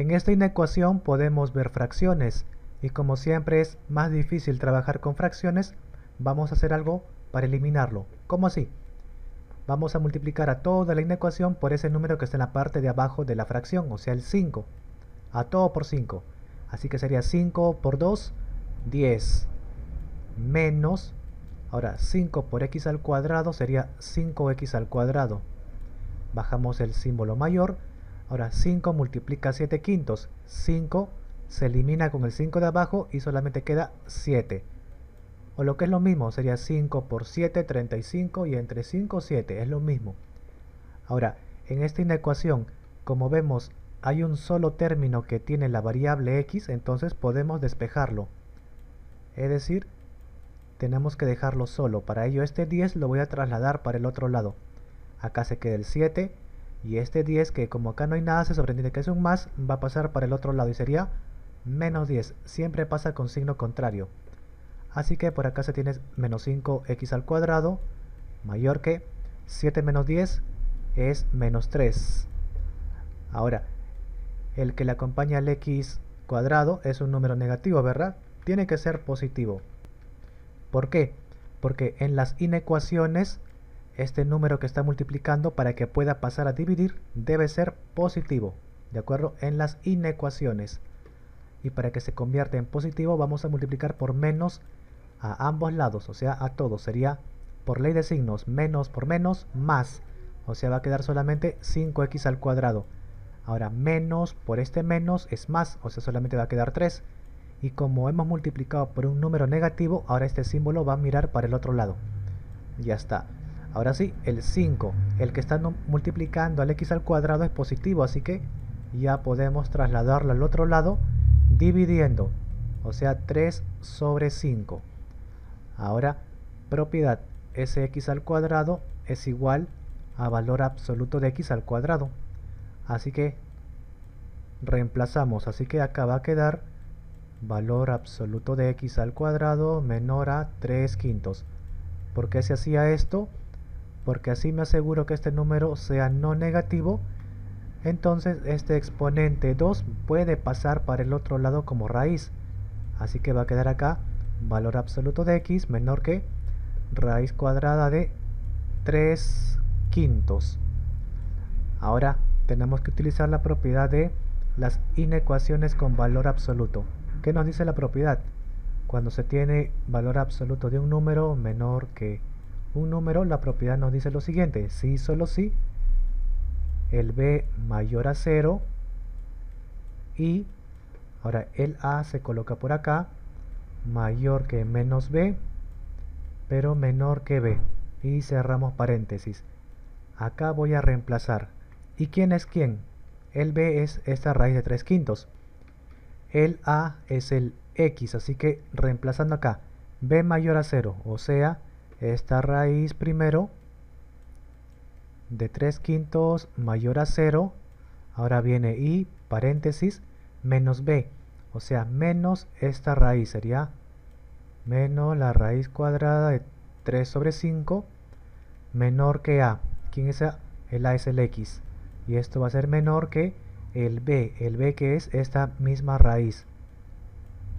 En esta inecuación podemos ver fracciones y como siempre es más difícil trabajar con fracciones, vamos a hacer algo para eliminarlo. ¿Cómo así? Vamos a multiplicar a toda la inecuación por ese número que está en la parte de abajo de la fracción, o sea el 5. A todo por 5. Así que sería 5 por 2, 10. Menos, ahora 5 por x al cuadrado sería 5x al cuadrado. Bajamos el símbolo mayor. Ahora 5 multiplica 7 quintos. 5 se elimina con el 5 de abajo y solamente queda 7. O lo que es lo mismo, sería 5 por 7, 35 y entre 5, 7, es lo mismo. Ahora, en esta inecuación, como vemos, hay un solo término que tiene la variable x, entonces podemos despejarlo. Es decir, tenemos que dejarlo solo. Para ello este 10 lo voy a trasladar para el otro lado. Acá se queda el 7 y este 10 que como acá no hay nada se sobreentiende que es un más, va a pasar para el otro lado y sería menos 10. Siempre pasa con signo contrario. Así que por acá se tiene menos 5x al cuadrado mayor que 7 menos 10 es menos 3. Ahora, el que le acompaña al x cuadrado es un número negativo, ¿verdad? Tiene que ser positivo. ¿Por qué? Porque en las inecuaciones este número que está multiplicando para que pueda pasar a dividir debe ser positivo, ¿de acuerdo? En las inecuaciones. Y para que se convierta en positivo vamos a multiplicar por menos a ambos lados, o sea, a todos. Sería por ley de signos, menos por menos, más. O sea, va a quedar solamente 5x al cuadrado. Ahora, menos por este menos es más, o sea, solamente va a quedar 3. Y como hemos multiplicado por un número negativo, ahora este símbolo va a mirar para el otro lado. Ya está. Ahora sí, el 5, el que está multiplicando al x al cuadrado es positivo, así que ya podemos trasladarlo al otro lado dividiendo, o sea 3 sobre 5. Ahora, propiedad sx al cuadrado es igual a valor absoluto de x al cuadrado. Así que reemplazamos, así que acá va a quedar valor absoluto de x al cuadrado menor a 3 quintos. ¿Por qué se hacía esto? Porque así me aseguro que este número sea no negativo. Entonces este exponente 2 puede pasar para el otro lado como raíz. Así que va a quedar acá valor absoluto de x menor que raíz cuadrada de 3 quintos. Ahora tenemos que utilizar la propiedad de las inecuaciones con valor absoluto. ¿Qué nos dice la propiedad? Cuando se tiene valor absoluto de un número menor que un número, la propiedad nos dice lo siguiente, si solo si el b mayor a 0 y ahora el a se coloca por acá mayor que menos b pero menor que b. Y cerramos paréntesis. Acá voy a reemplazar. ¿y quién es quién? el b es esta raíz de 3 quintos. El a es el x así que reemplazando acá. B mayor a 0 o sea esta raíz primero de 3 quintos mayor a 0 ahora viene y paréntesis menos b o sea menos esta raíz sería menos la raíz cuadrada de 3 sobre 5 menor que a. ¿quién es a? el a es el x y esto va a ser menor que el b. El b que es esta misma raíz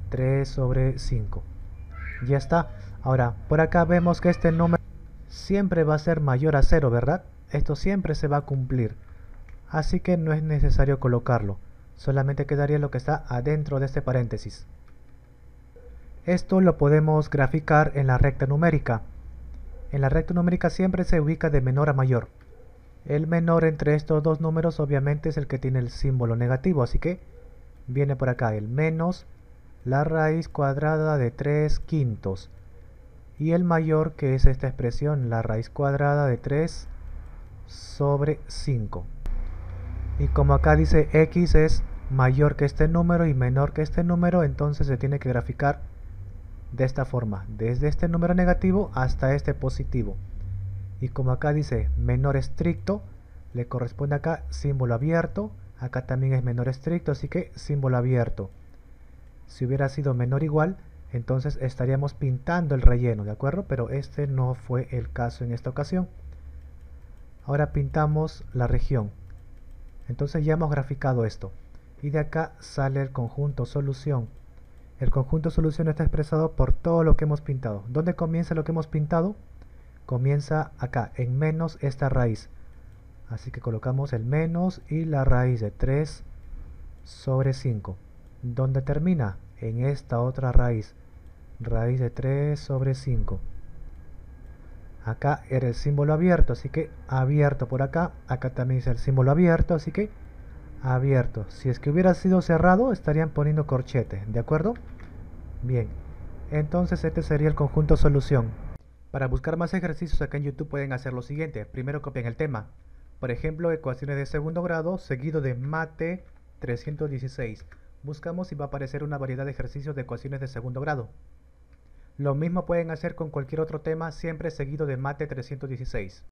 3 sobre 5 ya está Ahora, por acá vemos que este número siempre va a ser mayor a 0, ¿verdad? Esto siempre se va a cumplir. Así que no es necesario colocarlo. Solamente quedaría lo que está adentro de este paréntesis. Esto lo podemos graficar en la recta numérica. En la recta numérica siempre se ubica de menor a mayor. El menor entre estos dos números obviamente es el que tiene el símbolo negativo, así que viene por acá el menos la raíz cuadrada de 3 quintos y el mayor que es esta expresión, la raíz cuadrada de 3 sobre 5. Y como acá dice x es mayor que este número y menor que este número, entonces se tiene que graficar de esta forma, desde este número negativo hasta este positivo. Y como acá dice menor estricto, le corresponde acá símbolo abierto, acá también es menor estricto, así que símbolo abierto. Si hubiera sido menor igual, entonces estaríamos pintando el relleno, ¿de acuerdo? Pero este no fue el caso en esta ocasión. Ahora pintamos la región. Entonces ya hemos graficado esto. y de acá sale el conjunto solución. El conjunto solución está expresado por todo lo que hemos pintado. ¿Dónde comienza lo que hemos pintado? Comienza acá, en menos esta raíz. Así que colocamos el menos y la raíz de 3 sobre 5. ¿Dónde termina? En esta otra raíz. Raíz de 3 sobre 5. Acá era el símbolo abierto, así que abierto por acá. Acá también dice el símbolo abierto, así que abierto. Si es que hubiera sido cerrado, estarían poniendo corchete, ¿de acuerdo? Bien, entonces este sería el conjunto solución. Para buscar más ejercicios acá en YouTube pueden hacer lo siguiente. Primero copian el tema. Por ejemplo, ecuaciones de segundo grado seguido de mate 316. Buscamos y va a aparecer una variedad de ejercicios de ecuaciones de segundo grado. Lo mismo pueden hacer con cualquier otro tema siempre seguido de mate 316.